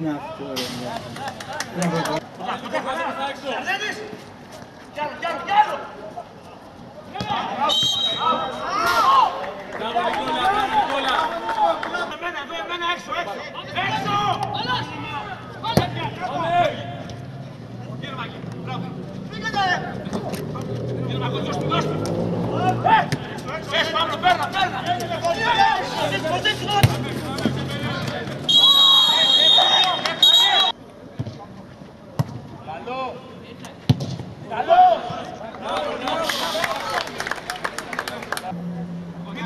είναι αυτό ρε. Μπράβο. Πέρνα, πέρνα!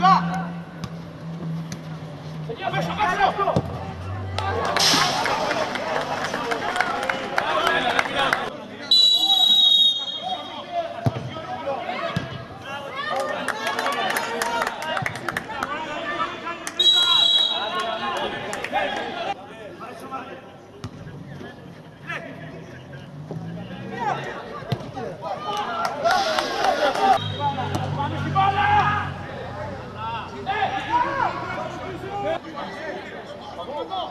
Ah! Vediamo, vediamo, vediamo! Oh!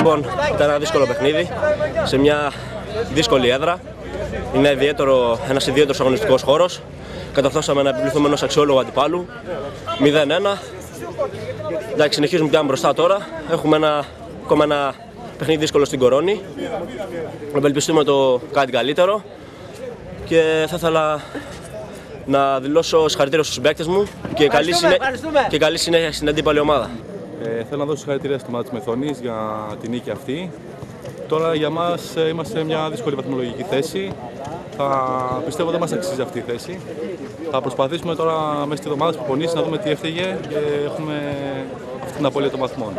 Λοιπόν, ήταν ένα δύσκολο παιχνίδι σε μια δύσκολη έδρα. Είναι ιδιαίτερο, ένας ιδιαίτερος αγωνιστικός χώρος. Καταφτάσαμε να επιβληθούμε ενός αξιόλογου αντιπάλου. 0-1. Εντάξει, συνεχίζουμε πια μπροστά τώρα. Έχουμε ένα, ακόμα ένα παιχνίδι δύσκολο στην Κορώνη. Ευελπιστούμε το κάτι καλύτερο. Και θα ήθελα να δηλώσω συγχαρητήρια στους συμπαίκτες μου και καλή, συνέ... και καλή συνέχεια στην αντίπαλη ομάδα. Ε, θέλω να δώσω συγχαρητήρια στη ομάδα της Μεθονής για την νίκη αυτή. Τώρα για μας ε, είμαστε σε μια δύσκολη βαθμολογική θέση. Θα, πιστεύω δεν μας αξίζει αυτή η θέση. Θα προσπαθήσουμε τώρα μέσα στη εβδομάδα της να δούμε τι έφταιγε και έχουμε αυτή την απώλεια των βαθμών.